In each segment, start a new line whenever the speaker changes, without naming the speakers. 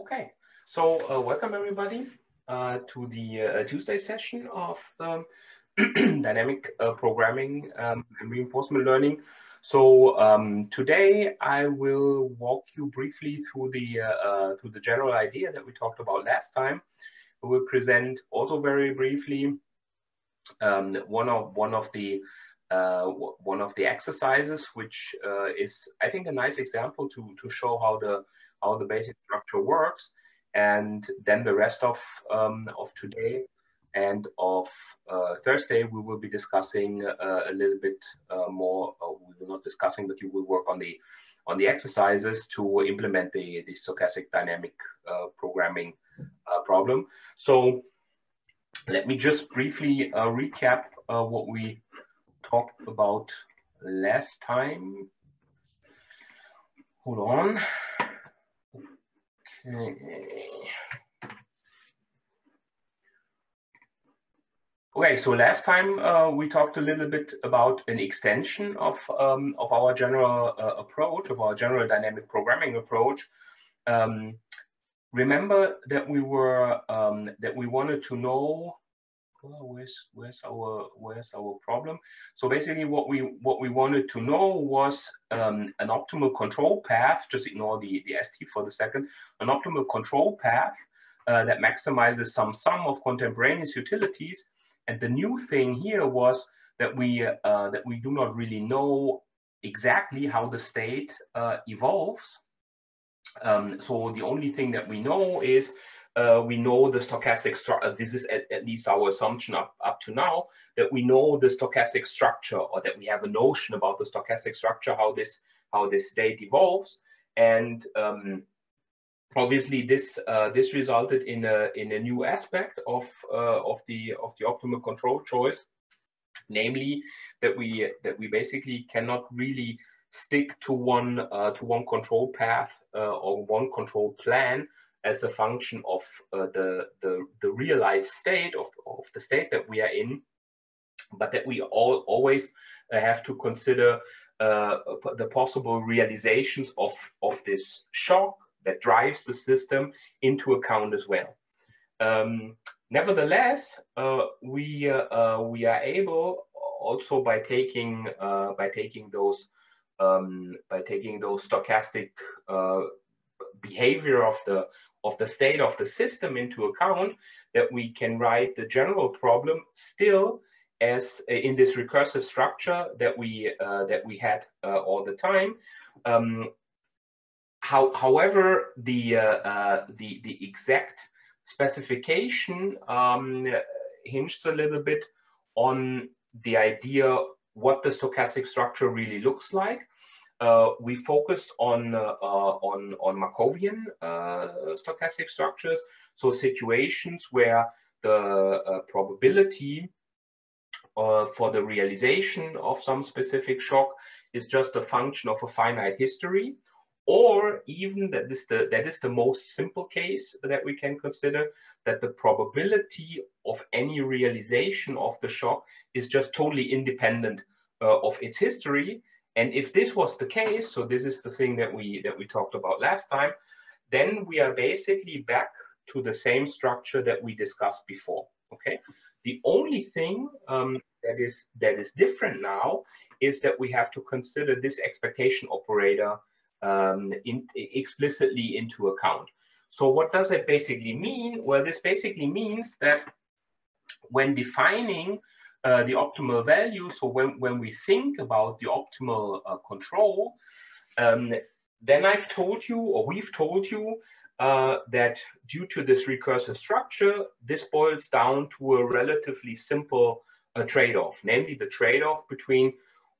Okay, so uh, welcome everybody uh, to the uh, Tuesday session of um, dynamic uh, programming um, and reinforcement learning. So um, today I will walk you briefly through the uh, uh, through the general idea that we talked about last time. We will present also very briefly um, one of one of the one of the exercises, which is, I think, a nice example to, to show how the, how the basic structure works. And then the rest of, um, of today and of uh, Thursday, we will be discussing uh, a little bit uh, more, we will not discussing, but you will work on the, on the exercises to implement the, the stochastic dynamic uh, programming problem. So let me just briefly recap what we talked about last time. Hold on. Okay. Okay, so last time uh, we talked a little bit about an extension of, um, of our general uh, approach, of our general dynamic programming approach. Um, remember that we were um, that we wanted to know where's where's our where's our problem? So basically, what we what we wanted to know was um, an optimal control path. Just ignore the the st for the second. An optimal control path uh, that maximizes some sum of contemporaneous utilities. And the new thing here was that we uh, that we do not really know exactly how the state uh, evolves. Um, so the only thing that we know is uh, we know the stochastic structure, uh, this is at, at, least our assumption up, up to now, that we know the stochastic structure or that we have a notion about the stochastic structure, how this, how this state evolves. And um, obviously this, uh, this resulted in a, in a new aspect of, uh, of, the, of the optimal control choice, namely that we, that we basically cannot really stick to one, uh, to one control path uh, or one control plan, as a function of uh, the, the, the realized state of, of the state that we are in, but that we all always uh, have to consider uh, the possible realizations of, of this shock that drives the system into account as well. Um, nevertheless, uh, we, uh, uh, we are able also by taking, by taking those um, by taking those stochastic behavior of the of the state of the system into account that we can write the general problem still as uh, in this recursive structure that we uh, that we had uh, all the time. Um, how, however, the, uh, uh, the the exact specification um, hinges a little bit on the idea what the stochastic structure really looks like. Uh, we focused on, uh, on, on Markovian uh, stochastic structures, so situations where the uh, probability uh, for the realization of some specific shock is just a function of a finite history, or even that is the that is the most simple case that we can consider that the probability of any realization of the shock is just totally independent uh, of its history and if this was the case, so this is the thing that we that we talked about last time, then we are basically back to the same structure that we discussed before. Okay. The only thing um, that is that is different now is that we have to consider this expectation operator um, in, explicitly into account. So what does it basically mean? Well, this basically means that when defining uh, the optimal value. So when, when we think about the optimal uh, control, um, then I've told you, or we've told you, uh, that due to this recursive structure, this boils down to a relatively simple uh, trade-off, namely the trade-off between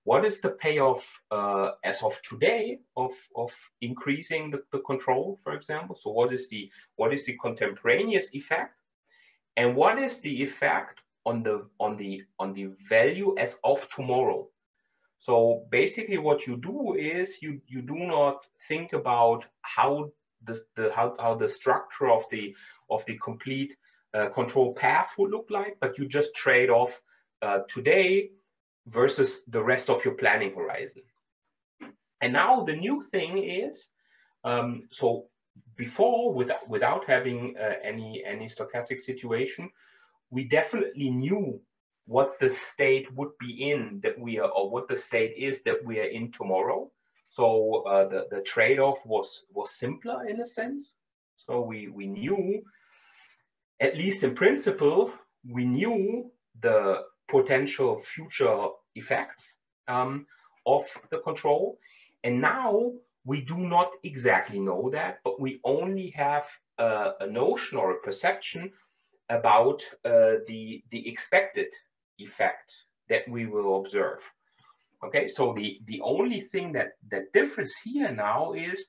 what is the payoff uh, as of today of, of increasing the, the control, for example? So what is the what is the contemporaneous effect? And what is the effect on the on the on the value as of tomorrow. So basically, what you do is you you do not think about how the, the how, how the structure of the of the complete uh, control path would look like, but you just trade off uh, today versus the rest of your planning horizon. And now the new thing is, um, so before, without, without having uh, any, any stochastic situation, we definitely knew what the state would be in that we are, or what the state is that we are in tomorrow. So uh, the, the trade-off was, was simpler in a sense. So we, we knew, at least in principle, we knew the potential future effects um, of the control. And now we do not exactly know that, but we only have a, a notion or a perception about uh, the, the expected effect that we will observe. Okay, so the, the only thing that, that differs here now is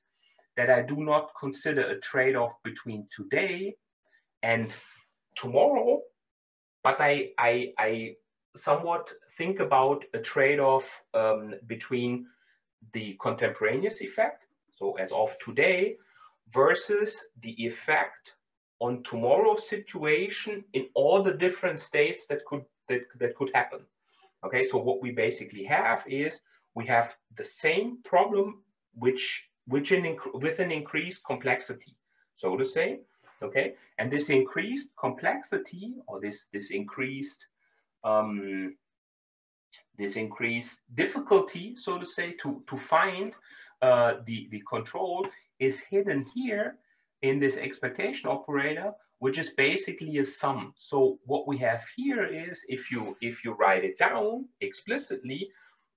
that I do not consider a trade-off between today and tomorrow, but I, I, I somewhat think about a trade-off um, between the contemporaneous effect, so as of today, versus the effect on tomorrow's situation in all the different states that could that, that could happen. Okay, so what we basically have is we have the same problem which which in with an increased complexity, so to say. Okay, and this increased complexity or this this increased um, this increased difficulty, so to say, to to find uh, the the control is hidden here in this expectation operator which is basically a sum. So what we have here is if you if you write it down explicitly,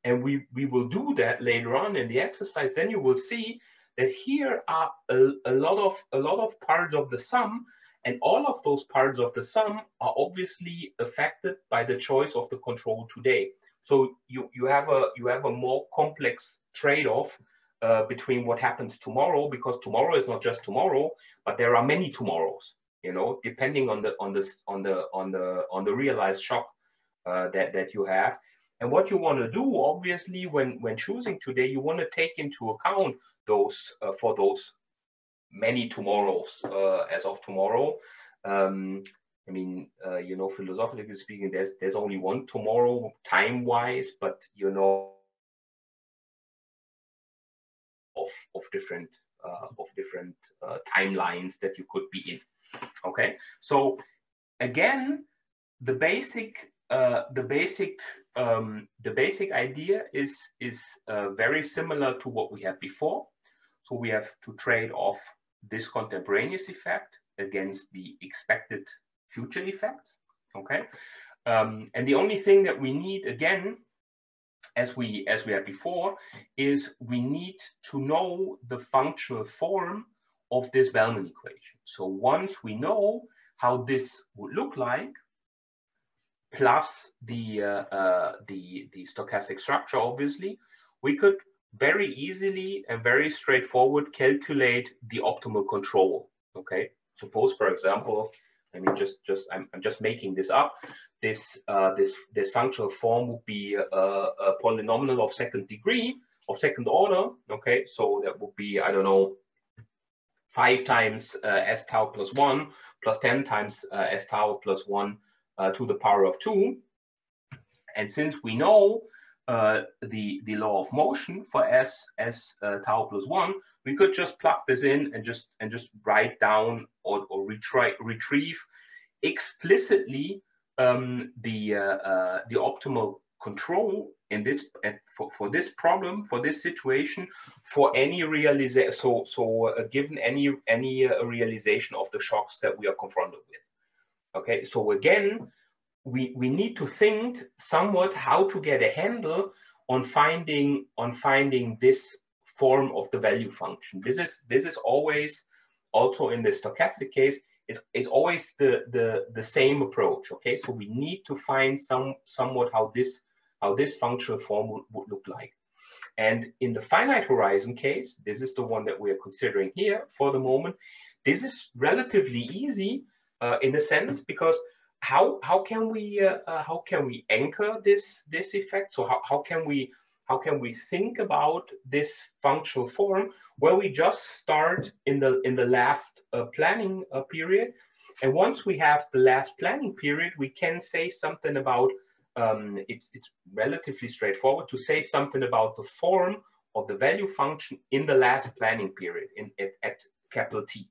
and we, we will do that later on in the exercise, then you will see that here are a, a lot of a lot of parts of the sum, and all of those parts of the sum are obviously affected by the choice of the control today. So you, you have a you have a more complex trade-off uh, between what happens tomorrow, because tomorrow is not just tomorrow, but there are many tomorrows you know, depending on the on this on the on the on the realized shock uh, that that you have. And what you want to do, obviously, when when choosing today, you want to take into account those uh, for those many tomorrows uh, as of tomorrow. Um, I mean, uh, you know, philosophically speaking, there's there's only one tomorrow time wise, but you know, of different uh, of different uh, timelines that you could be in. Okay, so again, the basic uh, the basic um, the basic idea is is very similar to what we had before. So we have to trade off this contemporaneous effect against the expected future effects. Okay, um, and the only thing that we need again, as we as we had before, is we need to know the functional form of this Bellman equation. So once we know how this would look like, plus the, uh, uh, the, the stochastic structure, obviously, we could very easily and very straightforward calculate the optimal control. Okay, suppose, for example, I mean, just just I'm, I'm just making this up. This uh, this this functional form would be a, a polynomial of second degree of second order. Okay, so that would be I don't know 5 times uh, s tau plus 1 plus 10 times uh, s tau plus 1 uh, to the power of 2. And since we know uh, the, the law of motion for s, s uh, tau plus 1, we could just plug this in and just, and just write down or, or retrie retrieve explicitly um, the, uh, uh, the optimal control in this for, for this problem for this situation for any realization so so uh, given any any uh, realization of the shocks that we are confronted with. Okay so again we we need to think somewhat how to get a handle on finding on finding this form of the value function. This is this is always also in the stochastic case it's, it's always the, the the same approach okay so we need to find some somewhat how this how this functional form would, would look like. And in the finite horizon case, this is the one that we are considering here for the moment. This is relatively easy uh, in a sense because how how can we uh, uh, how can we anchor this this effect? So how, how can we how can we think about this functional form where we just start in the in the last uh, planning uh, period, and once we have the last planning period, we can say something about um, it's, it's relatively straightforward to say something about the form of the value function in the last planning period in, at, at capital T.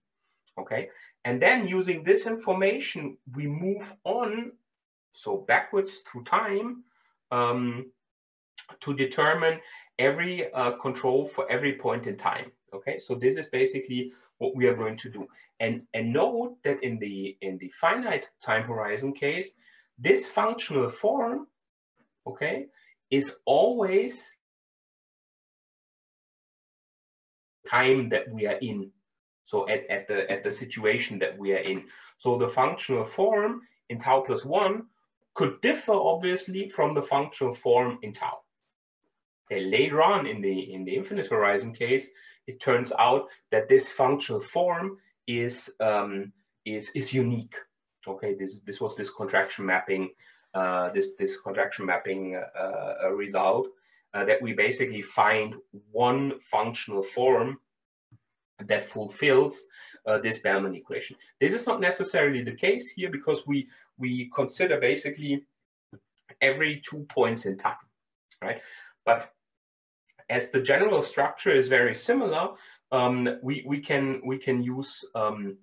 Okay, and then using this information, we move on, so backwards through time, um, to determine every uh, control for every point in time. Okay, so this is basically what we are going to do. And, and note that in the, in the finite time horizon case, this functional form, okay, is always time that we are in. So at, at, the, at the situation that we are in. So the functional form in tau plus one could differ obviously from the functional form in tau. Okay, later on in the, in the infinite horizon case, it turns out that this functional form is, um, is, is unique. Okay, this, this was this contraction mapping, uh, this, this contraction mapping uh, result uh, that we basically find one functional form that fulfills uh, this Bellman equation. This is not necessarily the case here because we, we consider basically every two points in time, right? But as the general structure is very similar, um, we, we, can, we can use um,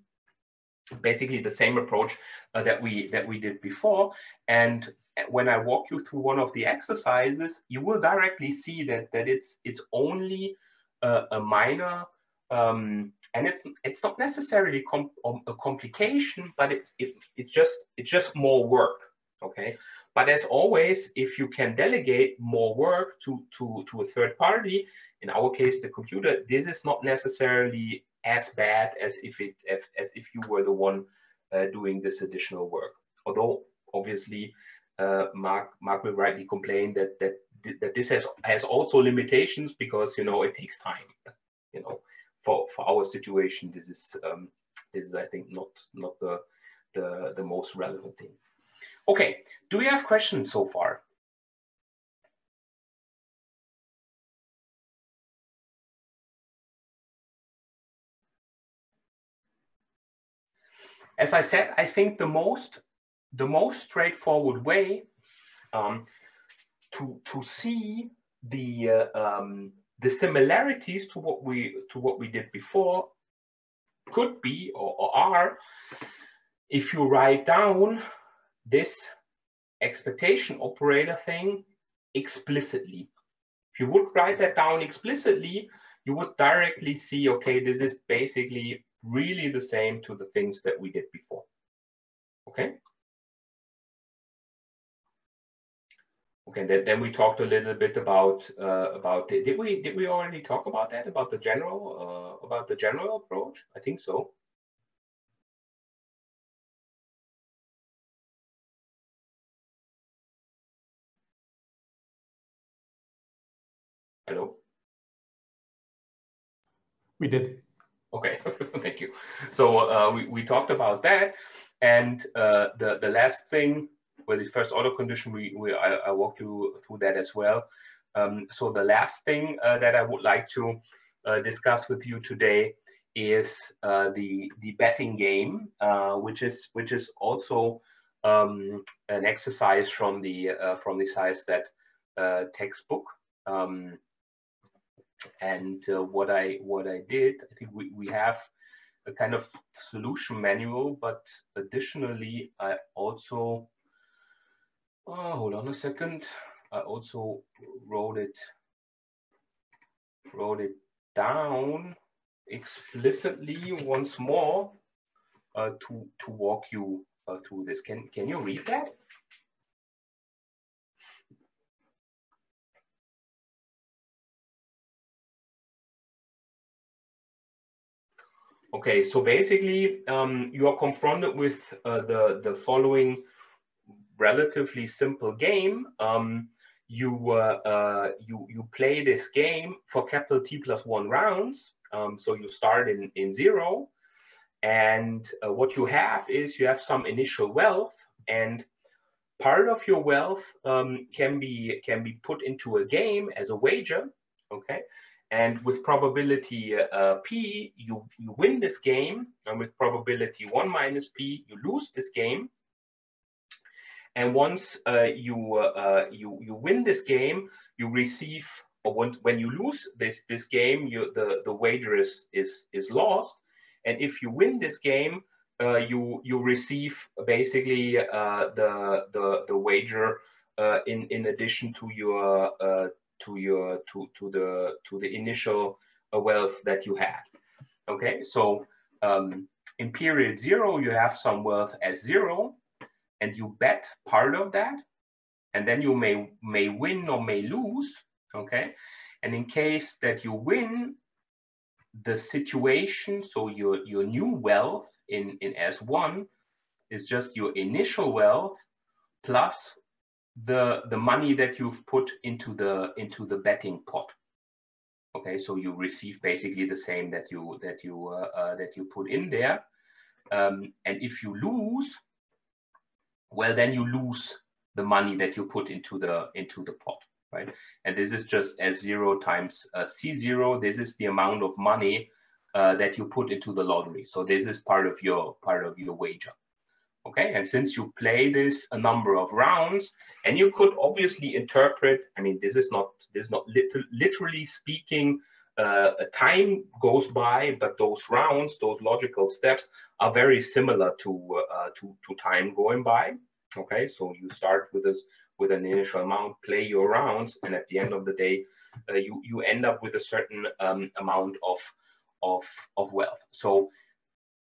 basically the same approach uh, that, we, that we did before. And when I walk you through one of the exercises, you will directly see that, that it's, it's only uh, a minor um, and it, it's not necessarily com um, a complication, but it, it, it's just it's just more work. Okay, but as always, if you can delegate more work to to to a third party, in our case the computer, this is not necessarily as bad as if it if, as if you were the one uh, doing this additional work. Although obviously, uh, Mark Mark will rightly complain that that that this has has also limitations because you know it takes time. You know for for our situation, this is um, this is I think not not the the the most relevant thing. Okay, do we have questions so far? As I said, I think the most the most straightforward way um, to to see the uh, um, the similarities to what we to what we did before could be or, or are if you write down this expectation operator thing explicitly. If you would write that down explicitly, you would directly see, okay, this is basically really the same to the things that we did before. Okay. Okay, then, then we talked a little bit about uh, about did we did we already talk about that about the general uh, about the general approach? I think so. Hello.
We did.
Okay, thank you. So uh, we we talked about that, and uh, the the last thing with the first order condition, we, we I, I walked you through that as well. Um, so the last thing uh, that I would like to uh, discuss with you today is uh, the the betting game, uh, which is which is also um, an exercise from the uh, from the Sydsæter uh, textbook. Um, and what I what I did, I think we, we have a kind of solution manual, but additionally, I also Oh, hold on a second. I also wrote it wrote it down explicitly once more uh, to to walk you uh, through this. Can can you read that? Okay, so basically, um, you are confronted with uh, the the following relatively simple game. Um, you uh, uh, you you play this game for capital T plus one rounds. Um, so you start in in zero, and uh, what you have is you have some initial wealth, and part of your wealth um, can be can be put into a game as a wager. Okay. And with probability uh, p, you, you win this game, and with probability 1 minus p, you lose this game. And once uh, you, uh, you, you win this game, you receive, or when, when you lose this, this game, you, the, the wager is, is, is lost. And if you win this game, uh, you you receive basically uh, the the the wager uh, in in addition to your to your to to the to the initial uh, wealth that you had. Okay, so um, in period zero you have some wealth as zero, and you bet part of that, and then you may may win or may lose. Okay, and in case that you win, the situation, so your your new wealth in, in S1 is just your initial wealth plus the, the money that you've put into the, into the betting pot. Okay, so you receive basically the same that you, that you, uh, uh, that you put in there. Um, and if you lose, well, then you lose the money that you put into the, into the pot right? And this is just S0 times uh, C0. This is the amount of money uh, that you put into the lottery. So this is part of your part of your wager. Okay, and since you play this a number of rounds, and you could obviously interpret, I mean, this is not this is not lit- literally speaking, uh, time goes by, but those rounds, those logical steps, are very similar to uh, to to time going by. Okay, so you start with this with an initial amount, play your rounds, and at the end of the day, uh, you you end up with a certain um, amount of of, of wealth. So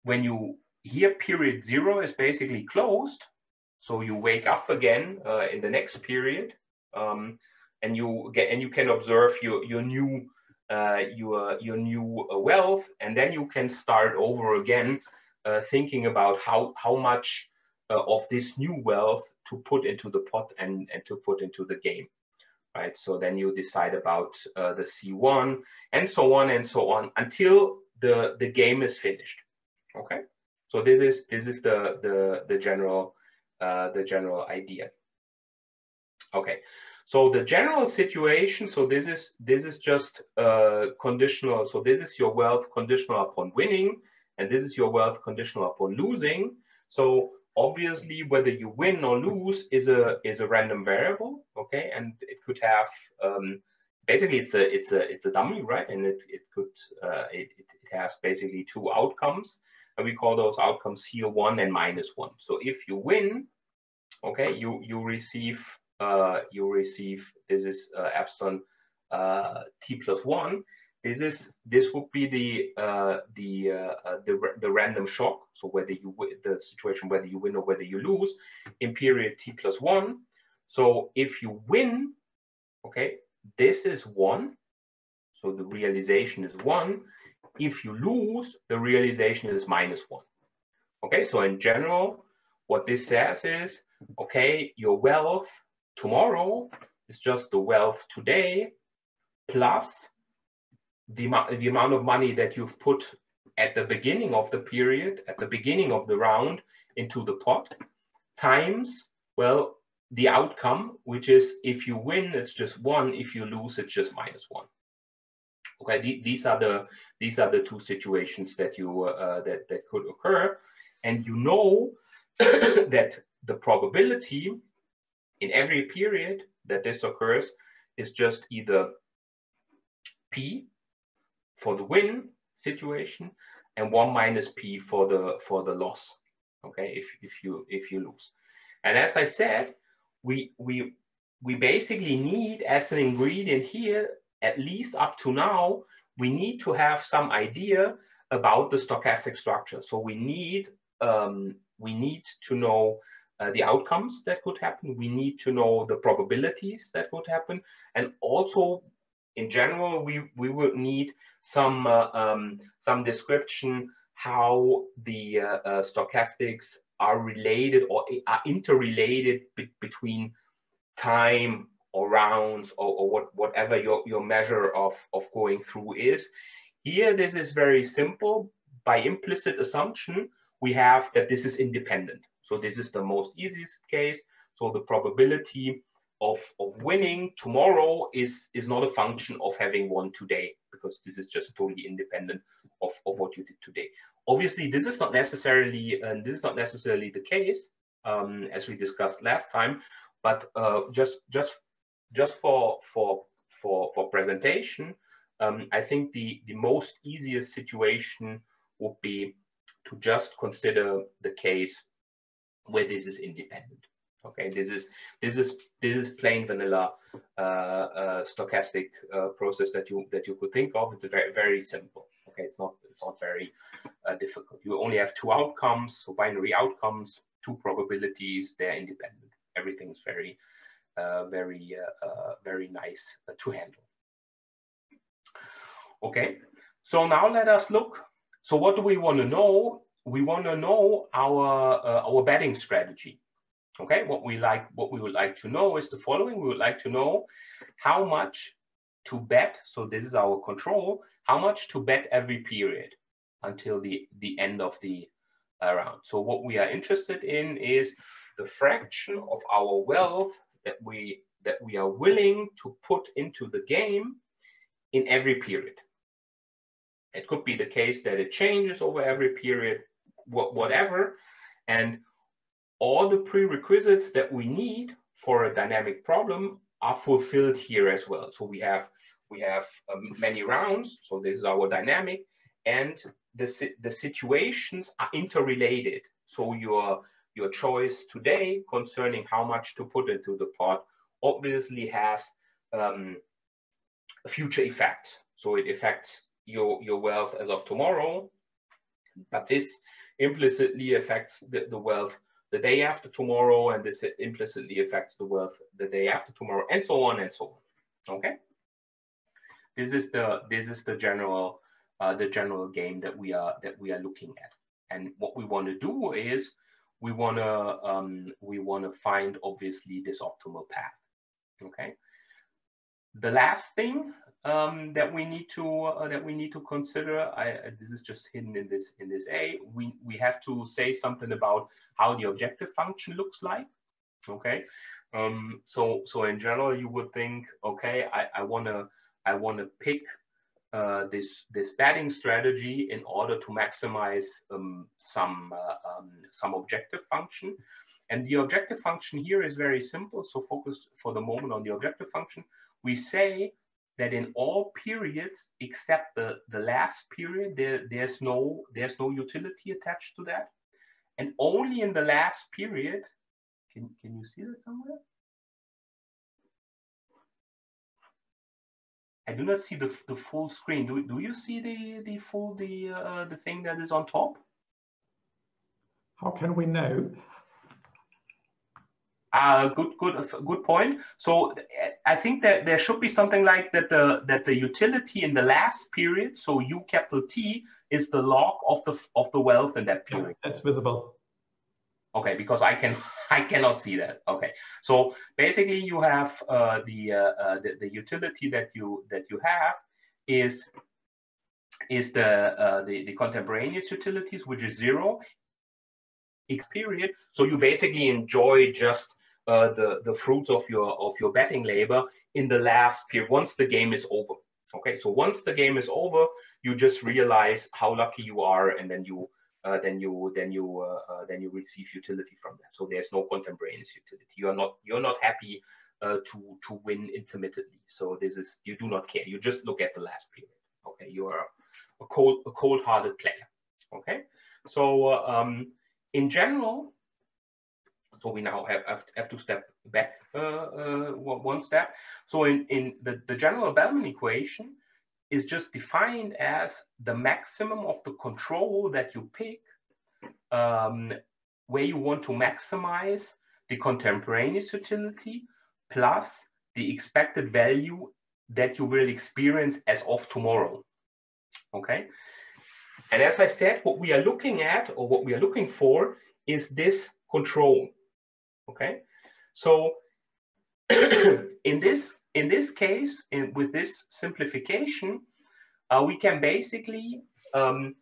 when you here period zero is basically closed, so you wake up again uh, in the next period, um, and you get and you can observe your your new uh, your your new uh, wealth, and then you can start over again, uh, thinking about how how much uh, of this new wealth to put into the pot and and to put into the game right? So then you decide about uh, the C1 and so on and so on until the, the game is finished, okay? So this is, this is the, the, the, general, uh, the general idea. Okay, so the general situation, so this is, this is just uh, conditional, so this is your wealth conditional upon winning, and this is your wealth conditional upon losing. So obviously whether you win or lose is a is a random variable okay and it could have um, basically it's a it's a it's a dummy right and it, it could uh, it, it has basically two outcomes and we call those outcomes here one and minus one so if you win okay you you receive uh, you receive this is uh, epsilon uh, t plus one this is this would be the uh, the, uh, uh the the random shock. So whether you the situation whether you win or whether you lose in period t plus one. So if you win, okay, this is one. So the realization is one. If you lose, the realization is minus one. Okay, so in general, what this says is, okay, your wealth tomorrow is just the wealth today plus the, the amount of money that you've put at the beginning of the period, at the beginning of the round into the pot, times, well, the outcome, which is if you win, it's just one. If you lose, it's just minus one. Okay, the, these are the these are the two situations that you uh, that that could occur, and you know that the probability in every period that this occurs is just either p for the win situation and one minus p for the for the loss okay if, if you if you lose. And as i said we we we basically need as an ingredient here at least up to now we need to have some idea about the stochastic structure. So we need um, we need to know uh, the outcomes that could happen. We need to know the probabilities that would happen. And also in general, we, we would need some, uh, um, some description how the uh, uh, stochastics are related or are interrelated be between time or rounds or, or what, whatever your, your measure of, of going through is. Here, this is very simple. By implicit assumption, we have that this is independent. So this is the most easiest case. So the probability of, of winning tomorrow is, is not a function of having won today, because this is just totally independent of, of what you did today. Obviously, this is not necessarily, and this is not necessarily the case, um, as we discussed last time, but uh, just, just, just for, for, for, for presentation, um, I think the, the most easiest situation would be to just consider the case where this is independent. Okay, this is this is this is plain vanilla uh, uh, stochastic uh, process that you that you could think of. It's very very simple. Okay, it's not it's not very uh, difficult. You only have two outcomes, so binary outcomes, two probabilities. They're independent. Everything's very very uh, very nice to handle. Okay, so now let us look. So what do we want to know? We want to know our our betting strategy. Okay, what we like, what we would like to know is the following. We would like to know how much to bet. So this is our control. How much to bet every period until the the end of the uh, round. So what we are interested in is the fraction of our wealth that we that we are willing to put into the game in every period. It could be the case that it changes over every period, whatever. And all the prerequisites that we need for a dynamic problem are fulfilled here as well. So we have we have um, many rounds. So this is our dynamic, and the the situations are interrelated. So your your choice today concerning how much to put into the pot obviously has um, a future effect. So it affects your your wealth as of tomorrow, but this implicitly affects the, the wealth the day after tomorrow, and this implicitly affects the wealth the day after tomorrow, and so on and so on. Okay. This is the this is the general uh, the general game that we are that we are looking at. And what we want to do is we want to um, we want to find obviously this optimal path. Okay. The last thing um, that we need to uh, that we need to consider. I, uh, this is just hidden in this in this A. We we have to say something about how the objective function looks like. Okay, um, so so in general, you would think, okay, I, I wanna I wanna pick uh, this this betting strategy in order to maximize um, some uh, um, some objective function. And the objective function here is very simple. So focus for the moment on the objective function. We say that in all periods except the, the last period, there, there's, no, there's no utility attached to that. And only in the last period, can, can you see that somewhere? I do not see the, the full screen. Do, do you see the, the full, the, uh, the thing that is on top?
How can we know?
Uh, good, good, good point. So I think that there should be something like that. The that the utility in the last period, so U capital T, is the log of the of the wealth in that period.
That's visible.
Okay, because I can I cannot see that. Okay, so basically you have uh, the, uh, uh, the, the utility that you that you have is is the uh, the the contemporaneous utilities, which is zero period. So you basically enjoy just uh, the the fruits of your of your betting labor in the last period once the game is over. Okay, so once the game is over, you just realize how lucky you are, and then you uh, then you then you uh, uh then you receive utility from that. So there's no contemporaneous utility. You're not you're not happy uh, to to win intermittently. So this is you do not care. You just look at the last period. Okay, you are a cold a cold-hearted player. Okay, so uh, um, in general, so we now have, have, have to step back uh, one step. So in, in the, the general Bellman equation is just defined as the maximum of the control that you pick um, where you want to maximize the contemporaneous utility plus the expected value that you will experience as of tomorrow. Okay. And as I said, what we are looking at or what we are looking for is this control. Okay, so in this in this case, in, with this simplification, uh, we can basically um,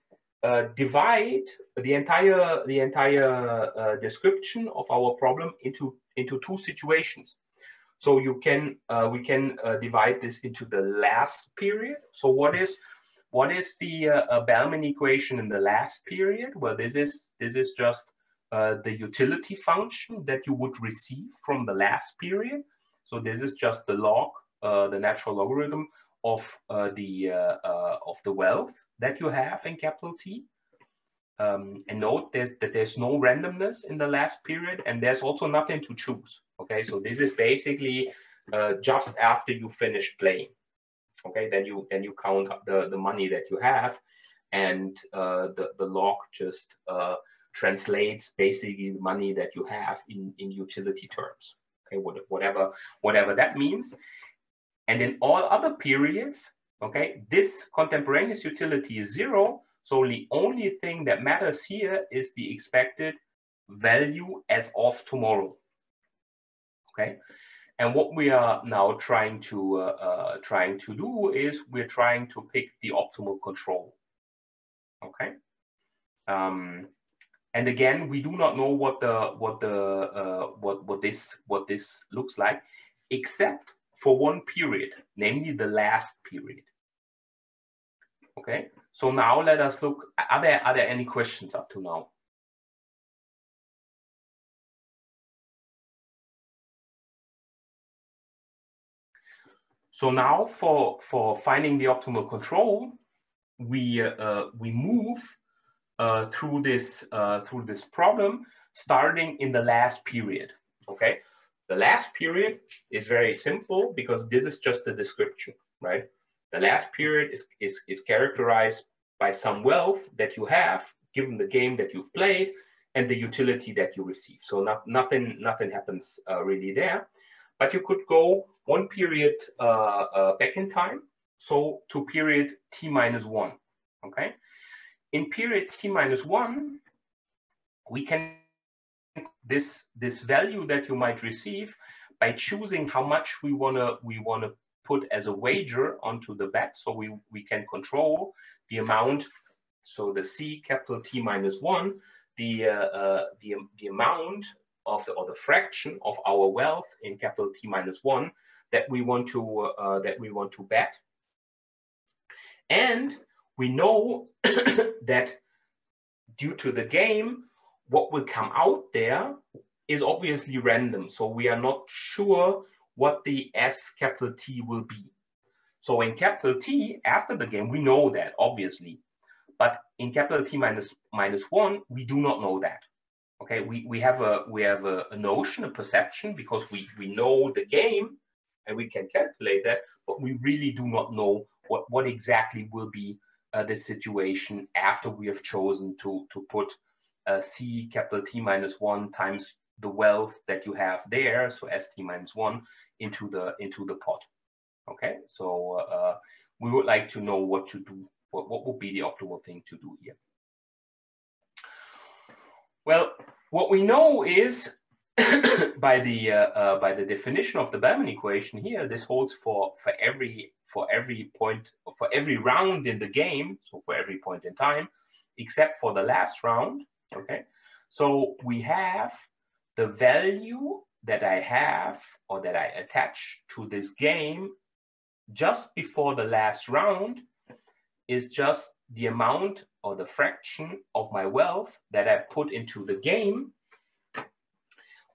uh, divide the entire the entire uh, description of our problem into into two situations. So you can uh, we can uh, divide this into the last period. So what is what is the uh, Bellman equation in the last period? Well, this is this is just the utility function that you would receive from the last period. So this is just the log, uh, the natural logarithm of uh, the uh, uh, of the wealth that you have in capital T. um, and note there's, that there's no randomness in the last period and there's also nothing to choose. Okay, so this is basically uh, just after you finish playing. Okay, then you then you count the, the money that you have and the, the log just translates basically the money that you have in, in utility terms. Okay, whatever, whatever that means. And in all other periods, okay, this contemporaneous utility is zero. So the only thing that matters here is the expected value as of tomorrow. Okay, and what we are now trying to uh, uh, trying to do is we're trying to pick the optimal control. Okay, um, and again, we do not know what the what the uh, what what this what this looks like, except for one period, namely the last period. Okay, so now let us look, are there, are there any questions up to now? So now for, for finding the optimal control, we, uh, we move uh, through, this, uh, through this problem starting in the last period, okay? The last period is very simple because this is just a description, right? The last period is, is, is characterized by some wealth that you have given the game that you've played and the utility that you receive. So not, nothing, nothing happens uh, really there. But you could go one period uh, uh, back in time, so to period t minus one, okay? In period t minus one, we can this this value that you might receive by choosing how much we wanna we wanna put as a wager onto the bet. So we, we can control the amount. So the C capital T minus one, the, uh, uh, the, the amount of the, or the fraction of our wealth in capital T minus one that we want to, uh, that we want to bet. And we know that due to the game, what will come out there is obviously random. So we are not sure what the S capital T will be. So in capital T, after the game, we know that, obviously. But in capital T minus, minus one, we do not know that. Okay, we, we have, a, we have a, a notion, a perception, because we, we know the game and we can calculate that, but we really do not know what, what exactly will be uh, the situation after we have chosen to, to put uh, C capital T minus one times the wealth that you have there, so st minus one, into the into the pot. Okay, so uh, we would like to know what to do. What, what would be the optimal thing to do here? Well, what we know is by the uh, uh, by the definition of the Bellman equation here, this holds for for every for every point for every round in the game, so for every point in time, except for the last round. Okay, so we have the value that I have or that I attach to this game just before the last round is just the amount or the fraction of my wealth that I put into the game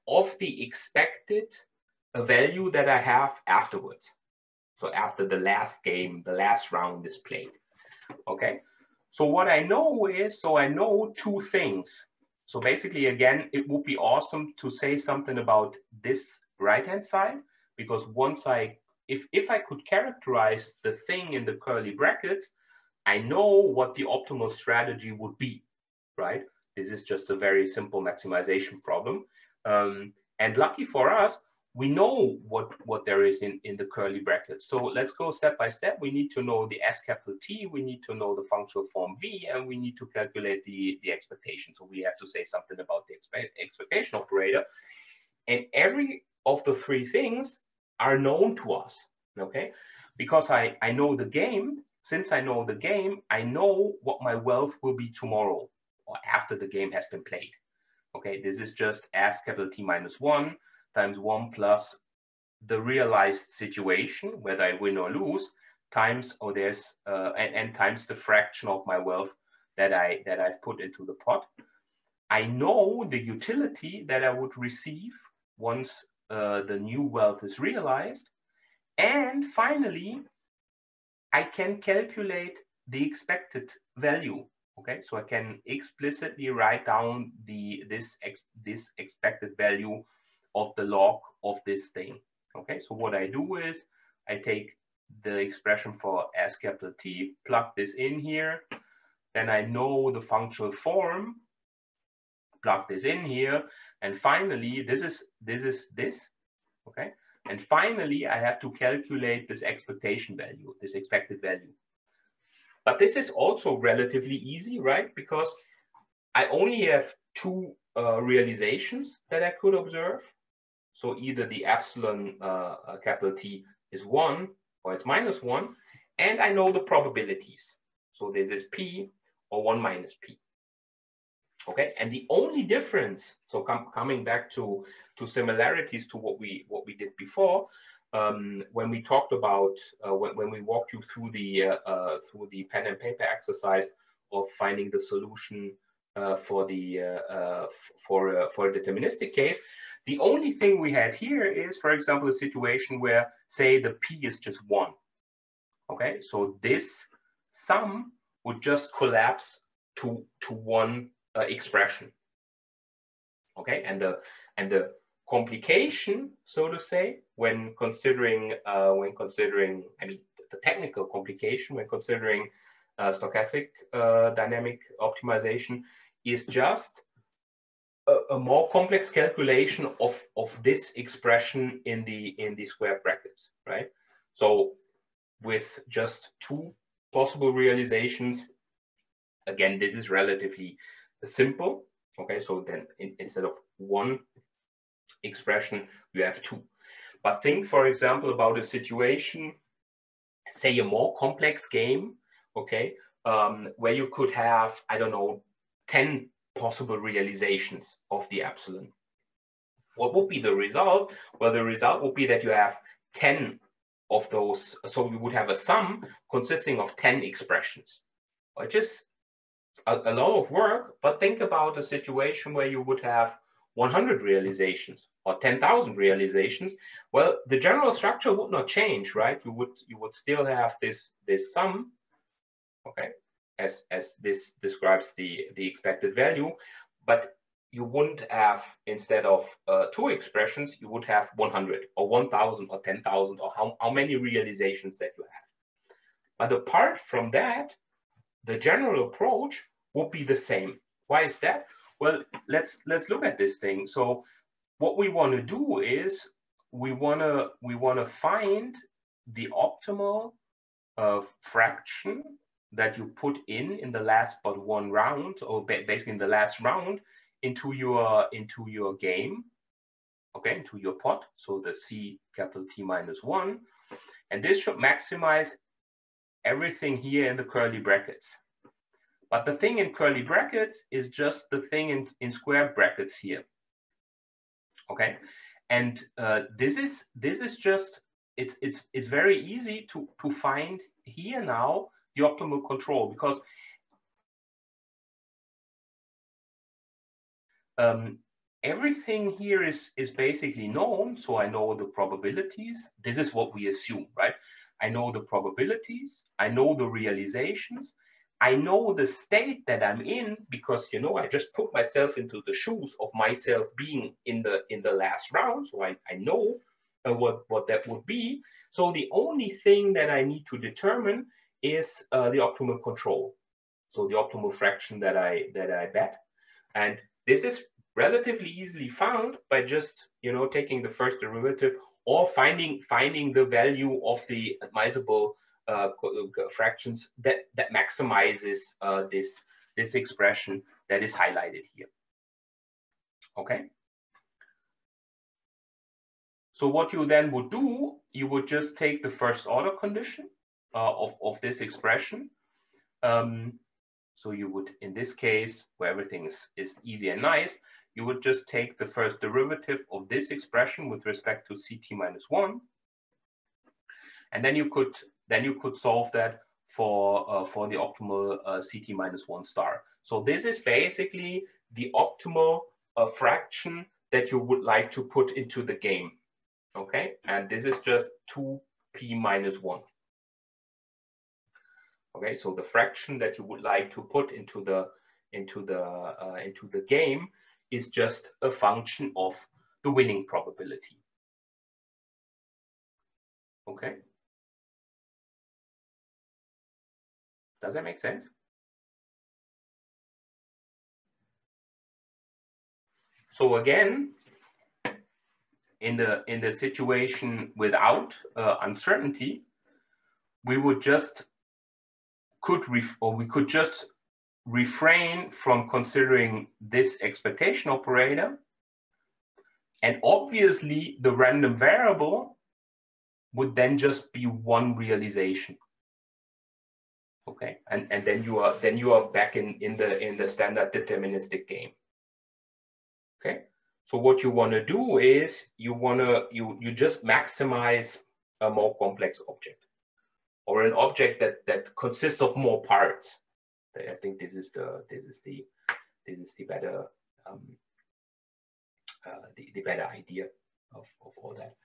of the expected value that I have afterwards. So after the last game, the last round is played. Okay. So what I know is, so I know two things. So basically, again, it would be awesome to say something about this right-hand side, because once I, if, if I could characterize the thing in the curly brackets, I know what the optimal strategy would be, right? This is just a very simple maximization problem. Um, and lucky for us, we know what, what there is in, in the curly brackets. So let's go step by step. We need to know the S capital T, we need to know the functional form V, and we need to calculate the, the expectation. So we have to say something about the expectation operator. And every of the three things are known to us, okay? Because I, I know the game, since I know the game, I know what my wealth will be tomorrow or after the game has been played. Okay, this is just S capital T minus one times 1 plus the realized situation, whether I win or lose, times or there's uh, and, and times the fraction of my wealth that I that I've put into the pot. I know the utility that I would receive once uh, the new wealth is realized, and finally, I can calculate the expected value Okay, so I can explicitly write down the this ex, this expected value of the log of this thing. Okay, so what I do is I take the expression for S capital T, plug this in here, then I know the functional form, plug this in here, and finally, this is this is this, okay? And finally, I have to calculate this expectation value, this expected value. But this is also relatively easy, right? Because I only have two uh, realizations that I could observe. So either the epsilon uh, uh, capital T is one or it's minus one, and I know the probabilities. So this is P or one minus P. Okay, and the only difference, so com coming back to, to similarities to what we what we did before, um, when we talked about uh, when, when we walked you through the uh, uh, through the pen and paper exercise of finding the solution uh, for the uh, for for a deterministic case, the only thing we had here is, for example, a situation where, say, the p is just one. Okay, so this sum would just collapse to to one uh, expression. Okay, and the and the complication, so to say, when considering uh, when considering, I mean, the technical complication when considering uh, stochastic uh, dynamic optimization is just a, a, more complex calculation of of this expression in the in the square brackets, right? So with just two possible realizations, again, this is relatively simple. Okay, so then in, instead of one expression, you have two. But think, for example, about a situation, say a more complex game, okay, um, where you could have, I don't know, 10 possible realizations of the epsilon. What would be the result? Well, the result would be that you have 10 of those. So you would have a sum consisting of 10 expressions, which is a, a lot of work. But think about a situation where you would have 100 realizations or 10,000 realizations, well, the general structure would not change, right? You would you would still have this this sum, okay, as as this describes the the expected value, but you wouldn't have instead of uh, two expressions, you would have 100 or 1,000 or 10,000 or how, how many realizations that you have. But apart from that, the general approach would be the same. Why is that? Well, let's let's look at this thing. So what we want to do is we want to we want to find the optimal uh, fraction that you put in in the last but one round or basically in the last round into your into your game okay into your pot. So the c capital t minus one. And this should maximize everything here in the curly brackets but the thing in curly brackets is just the thing in, in square brackets here. Okay, and uh, this is this is just it's it's it's very easy to to find here now the optimal control because um, everything here is is basically known. So I know the probabilities. This is what we assume, right? I know the probabilities. I know the realizations I know the state that I'm in because you know I just put myself into the shoes of myself being in the in the last round, so I, I know uh, what what that would be. So the only thing that I need to determine is uh, the optimal control, so the optimal fraction that I that I bet, and this is relatively easily found by just you know taking the first derivative or finding finding the value of the admissible fractions that, that maximizes uh, this, this expression that is highlighted here. Okay. So what you then would do, you would just take the first order condition uh, of, of this expression. Um, so you would, in this case, where everything is, is easy and nice, you would just take the first derivative of this expression with respect to ct minus 1. And then you could then you could solve that for, uh, for the optimal uh, CT minus one star. So this is basically the optimal uh, fraction that you would like to put into the game. Okay, and this is just 2p minus 1. Okay, so the fraction that you would like to put into the into the uh, into the game is just a function of the winning probability. Okay. Does that make sense? So again, in the in the situation without uh, uncertainty, we would just could ref or we could just refrain from considering this expectation operator. And obviously the random variable would then just be one realization. Okay, and, and then you are then you are back in, in the in the standard deterministic game. Okay, so what you want to do is you want to you you just maximize a more complex object or an object that that consists of more parts. I think this is the this is the this is the better um, uh, the, the better idea of, of all that.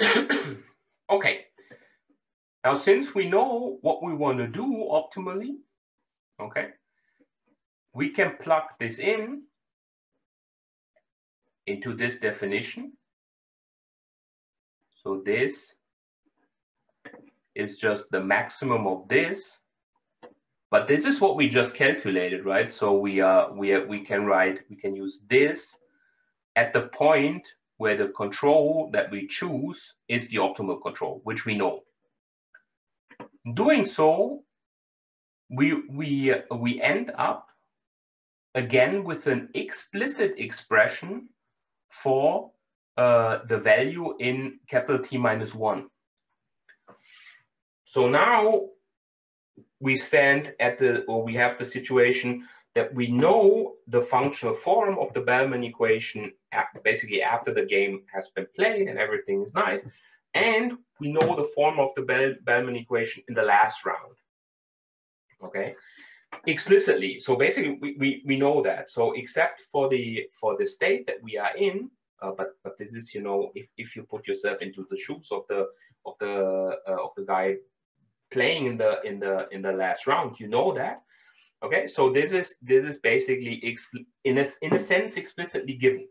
okay. Now, since we know what we want to do optimally, okay, we can plug this in into this definition. So this is just the maximum of this. But this is what we just calculated, right? So we are we are, we can write we can use this at the point where the control that we choose is the optimal control, which we know. Doing so, we we we end up again with an explicit expression for uh, the value in capital T minus one. So now we stand at the, or we have the situation that we know the functional form of the Bellman equation basically after the game has been played and everything is nice. And we know the form of the Bell Bellman equation in the last round. Okay, explicitly. So basically, we, we, we know that. So except for the for the state that we are in, uh, but but this is you know if, if you put yourself into the shoes of the of the uh, of the guy playing in the in the in the last round you know that okay so this is this is basically in a, in a sense explicitly given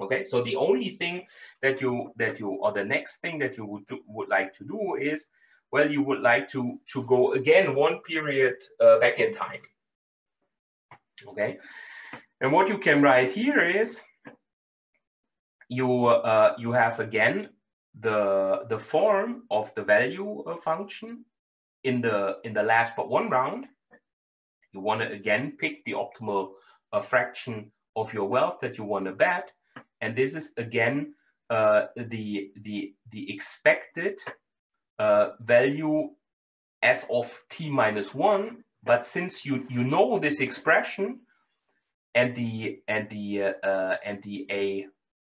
okay so the only thing that you that you or the next thing that you would do, would like to do is well you would like to to go again one period uh, back in time. Okay? And what you can write here is you uh, you have again the the form of the value function in the in the last but one round. You want to again pick the optimal uh, fraction of your wealth that you want to bet and this is again uh, the the the expected uh, value as of t minus one. But since you you know this expression and the and the uh, uh, and the a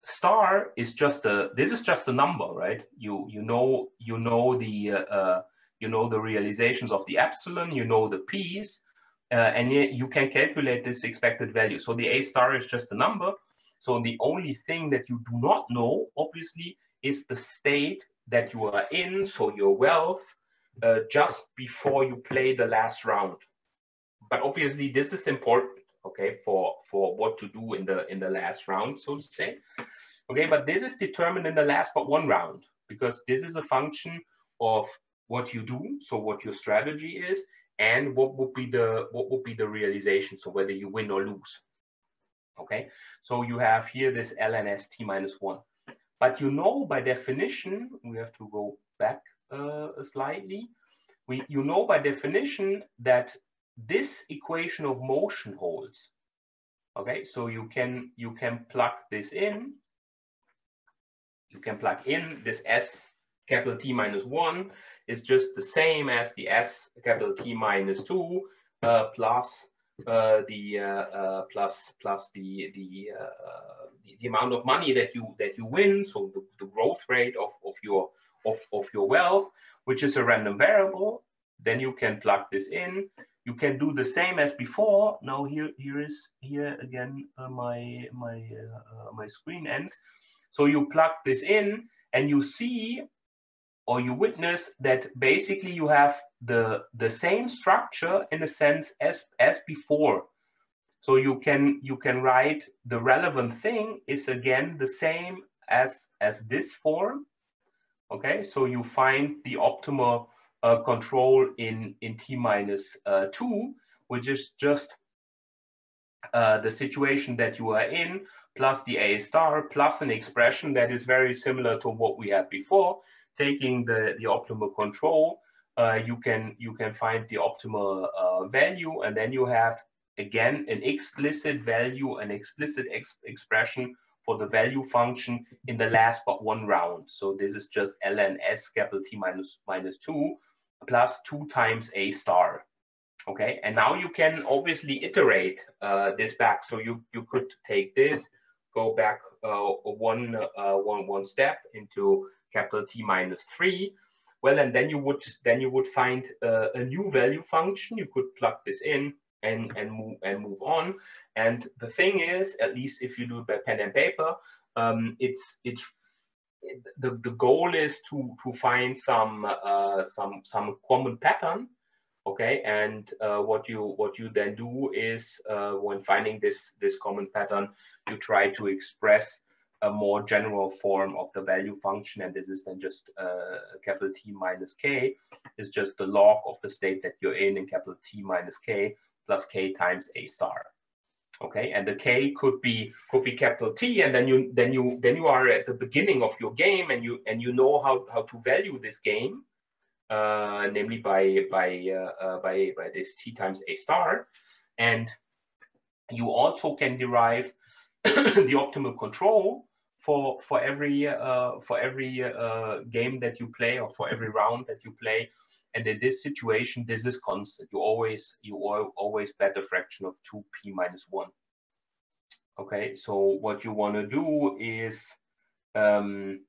star is just a this is just a number right? You you know you know the uh, uh, you know the realizations of the epsilon you know the p's uh, and you can calculate this expected value. So the a star is just a number so the only thing that you do not know obviously is the state that you are in so your wealth uh, just before you play the last round but obviously this is important okay for for what to do in the in the last round so to say Okay, but this is determined in the last but one round because this is a function of what you do, so what your strategy is, and what would be the what would be the realization, so whether you win or lose. Okay, so you have here this lns t minus one, but you know by definition we have to go back uh, slightly. We you know by definition that this equation of motion holds. Okay, so you can you can plug this in you can plug in this S capital T minus 1 is just the same as the S capital T minus 2 uh, plus the uh, uh plus plus the the, uh, the, the amount of money that you that you win. So the, the growth rate of, of your of, of your wealth which is a random variable then you can plug this in. You can do the same as before. Now here here is here again uh, my my my screen ends. So you plug this in and you see or you witness that basically you have the the same structure in a sense as as before. So you can you can write the relevant thing is again the same as as this form. Okay so you find the optimal uh, control in in t minus, uh, 2 which is just uh, the situation that you are in plus the a star plus an expression that is very similar to what we had before taking the, the optimal control, uh, you can you can find the optimal uh, value, and then you have again an explicit value, an explicit ex expression for the value function in the last but one round. So this is just ln s capital T minus minus two plus two times a star. Okay, and now you can obviously iterate uh, this back. So you you could take this, go back uh, one uh, one one step into capital T minus three, well, and then you would then you would find uh, a new value function. You could plug this in and and move and move on. And the thing is, at least if you do it by pen and paper, um, it's it's the, the goal is to to find some uh, some some common pattern okay and uh, what you what you then do is uh, when finding this this common pattern you try to express a more general form of the value function, and this is then just uh, capital T minus k, is just the log of the state that you're in in capital T minus k plus k times a star. Okay, and the k could be could be capital T, and then you then you then you are at the beginning of your game, and you and you know how how to value this game, uh, namely by by uh, uh, by by this T times a star, and you also can derive the optimal control for for every uh, for every uh, game that you play or for every round that you play. And in this situation, this is constant. You always you always bet a fraction of two p minus one. Okay, so what you want to do is um,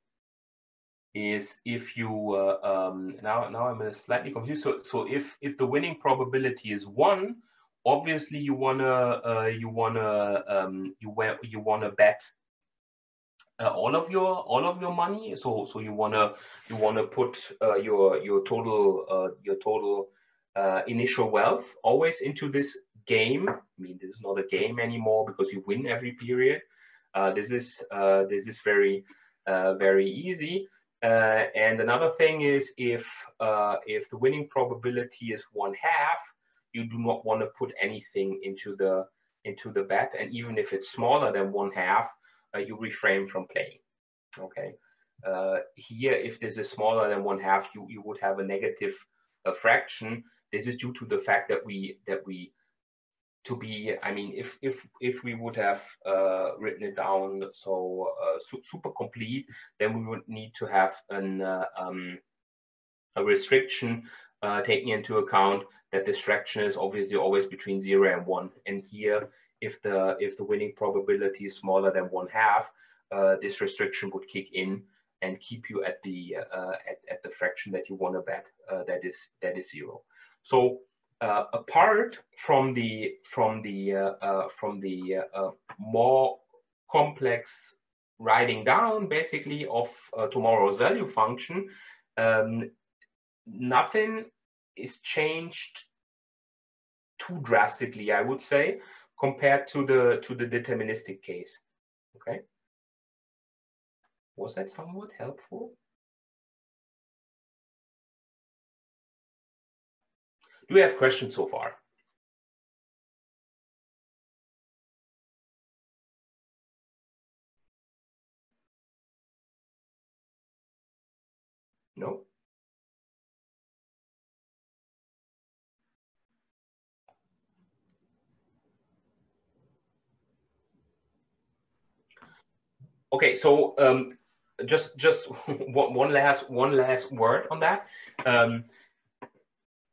is if you uh, um, now now I'm slightly confused. So so if if the winning probability is one, obviously you wanna uh, you wanna um, you you wanna bet uh, all of your all of your money. So so you want to you want to put uh, your your total uh, your total uh, initial wealth always into this game. I mean this is not a game anymore because you win every period. Uh, this is uh, this is very very easy. And another thing is if if the winning probability is one half you do not want to put anything into the into the bet and even if it's smaller than one half uh, you refrain from playing. Okay. Uh, here, if this is smaller than one half, you, you would have a negative uh, fraction. This is due to the fact that we that we to be. I mean, if if if we would have uh, written it down so uh, su super complete, then we would need to have an um, a restriction taking into account that this fraction is obviously always between zero and one. And here if the if the winning probability is smaller than one half, uh, this restriction would kick in and keep you at the uh, at, at the fraction that you want to bet uh, that is that is zero. So uh, apart from the from the uh, uh, from the more complex writing down basically of tomorrow's value function, um, nothing is changed too drastically, I would say compared to the to the deterministic case. Okay. Was that somewhat helpful? Do we have questions so far? No? Okay, so um, just just one last one last word on that. Um,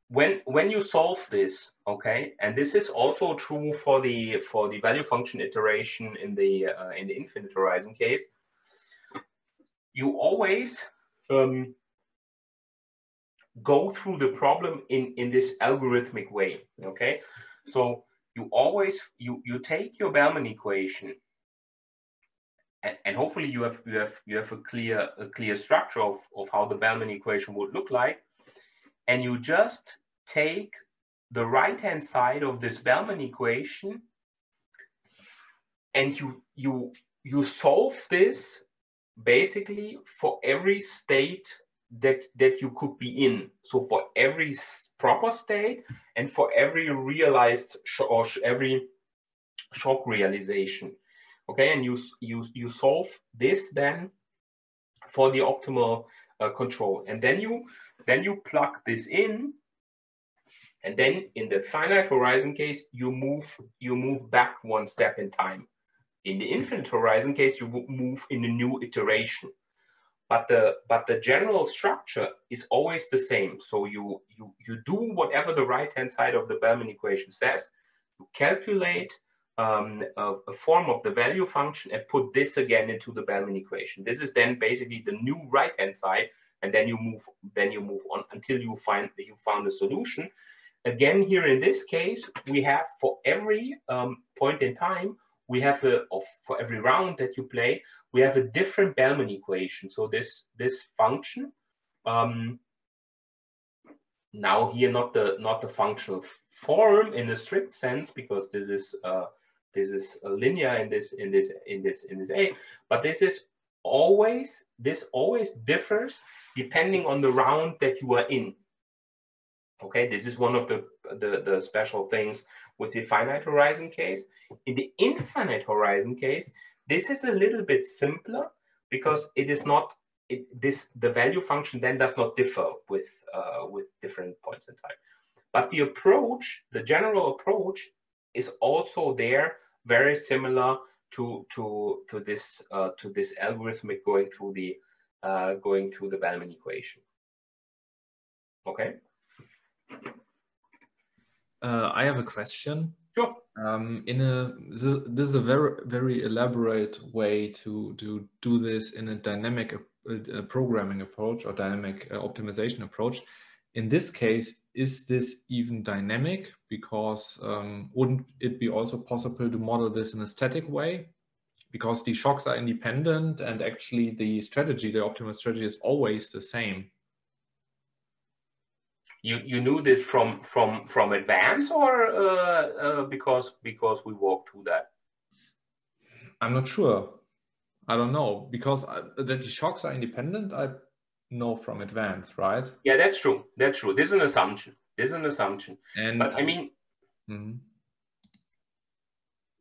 when when you solve this, okay, and this is also true for the for the value function iteration in the uh, in the infinite horizon case, you always um, go through the problem in in this algorithmic way, okay. So you always you you take your Bellman equation and, and hopefully you have you have you have a clear a clear structure of, of how the Bellman equation would look like. And you just take the right hand side of this Bellman equation and you you you solve this basically for every state that that you could be in so for every proper state and for every realized or every shock realization okay and you you you solve this then for the optimal uh, control and then you then you plug this in and then in the finite horizon case you move you move back one step in time in the infinite horizon case, you move in a new iteration. But the, but the general structure is always the same. So you, you, you do whatever the right-hand side of the Bellman equation says. You calculate um, a, a, form of the value function and put this again into the Bellman equation. This is then basically the new right-hand side, and then you move then you move on until you find you found a solution. Again, here in this case, we have for every um, point in time, we have a of for every round that you play, we have a different Bellman equation. So this this function, um, now here not the not the functional form in the strict sense because this is uh, this is linear in this in this in this in this A, but this is always this always differs depending on the round that you are in. Okay, this is one of the, the, the special things with the finite horizon case. In the infinite horizon case, this is a little bit simpler because it is not it, this the value function then does not differ with uh, with different points in time. But the approach, the general approach, is also there very similar to to to this uh, to this algorithmic going through the uh, going through the Bellman equation. Okay.
Uh, I have a question.
Sure.
Um, in a this, this, is a very very elaborate way to to do this in a dynamic uh, programming approach or dynamic uh, optimization approach. In this case, is this even dynamic? Because um, wouldn't it be also possible to model this in a static way? Because the shocks are independent and actually the strategy, the optimal strategy is always the same
you you knew this from from from advance or uh, uh, because because we walked through that
i'm not sure i don't know because I, that the shocks are independent i know from advance right
yeah that's true that's true this is an assumption this is an assumption and but i mean mm-hmm.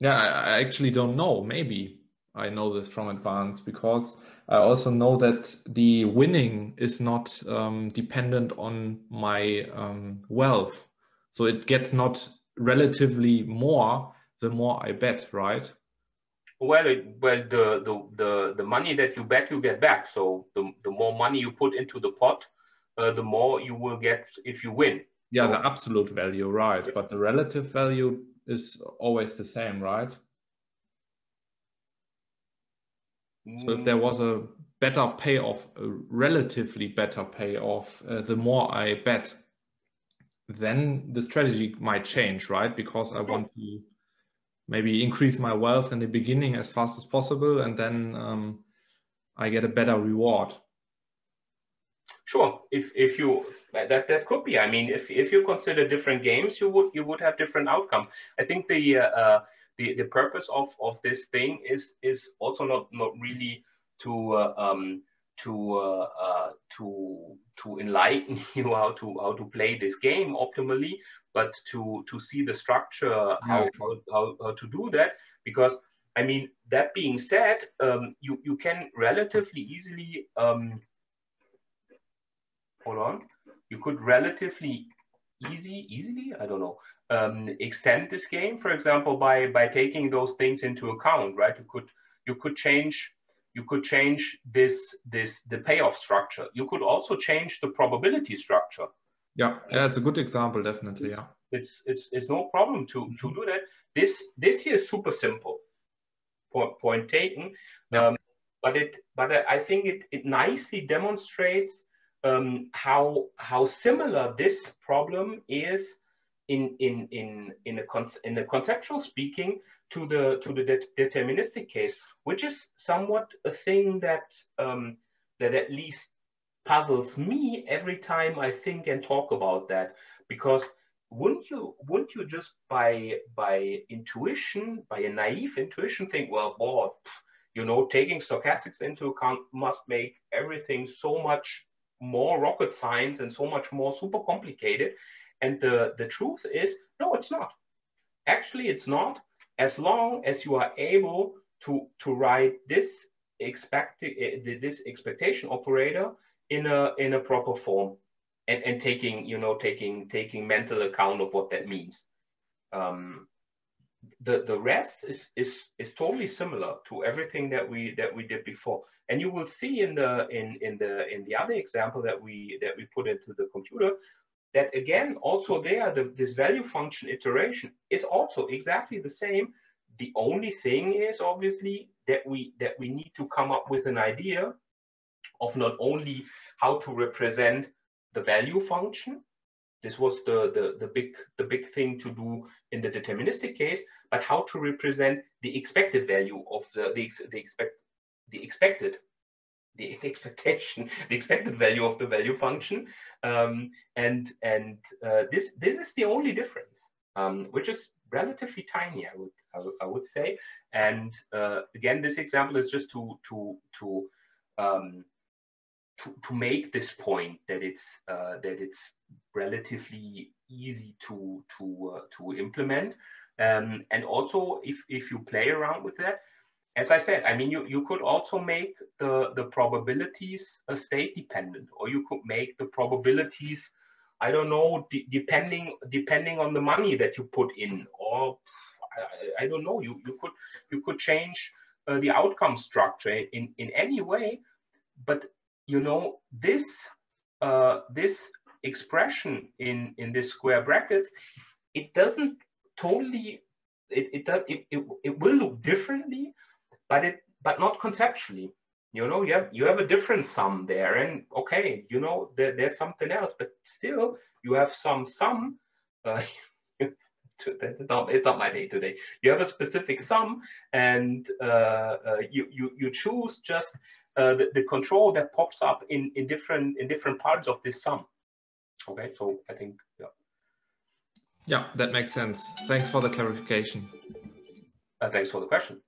yeah I, I actually don't know maybe i know this from advance because I also know that the winning is not um, dependent on my um, wealth. So it gets not relatively more the more I bet, right?
Well, it, well, the, the the the money that you bet, you get back. So the the more money you put into the pot, uh, the more you will get if you win.
Yeah,
so,
the absolute value, right? But the relative value is always the same, right? So if there was a better payoff, a relatively better payoff, uh, the more I bet, then the strategy might change, right? Because I want to maybe increase my wealth in the beginning as fast as possible, and then um, I get a better reward.
Sure, if if you that that could be. I mean, if if you consider different games, you would you would have different outcomes. I think the uh, uh the the purpose of of this thing is is also not not really to uh, um, to uh, uh, to to enlighten you how to how to play this game optimally, but to to see the structure how, how, how, how to do that because I mean that being said, um, you you can relatively easily um, hold on. You could relatively easy easily I don't know um, extend this game, for example, by by taking those things into account, right? You could you could change you could change this this the payoff structure. You could also change the probability structure.
Yeah, yeah, it's a good example, definitely.
It's,
yeah,
it's it's it's no problem to to do that. This this here is super simple. Point point taken. Yeah. Um, but it but I think it it nicely demonstrates um, how how similar this problem is in in in in a con- in a conceptual speaking to the to the de- deterministic case, which is somewhat a thing that um, that at least puzzles me every time I think and talk about that. Because wouldn't you wouldn't you just by by intuition by a naive intuition think well boy you know taking stochastics into account must make everything so much more rocket science and so much more super complicated. And the the truth is no it's not. Actually it's not. As long as you are able to to write this expect eh, this expectation operator in a in a proper form and, and taking you know taking taking mental account of what that means. Um, the the rest is is is totally similar to everything that we that we did before. And you will see in the in in the in the other example that we that we put into the computer that again also there the, this value function iteration is also exactly the same. The only thing is obviously that we that we need to come up with an idea of not only how to represent the value function. This was the, the, the, big, the big thing to do in the deterministic case, but how to represent the expected value of the, the, the, expect, the expected the expectation, the expected value of the value function, um, and and uh, this this is the only difference, um, which is relatively tiny, I would I, I would say. And uh, again, this example is just to to to um, to, to make this point that it's uh, that it's relatively easy to to uh, to implement. Um, and also if if you play around with that as i said i mean you, you could also make the the probabilities a state dependent or you could make the probabilities i don't know de depending depending on the money that you put in or i, I don't know you you could you could change uh, the outcome structure in in any way but you know, this uh, this expression in in this square brackets, it doesn't totally it it, it, it, it will look differently, but it but not conceptually. You know, you have you have a different sum there, and okay, you know, there, there's something else, but still you have some sum. Uh, it's not, it's not my day today. You have a specific sum, and uh, uh, you, you you choose just uh, the, the control that pops up in, in different in different parts of this sum. Okay, so I think yeah.
Yeah, that makes sense. Thanks for the clarification.
Uh, thanks for the question.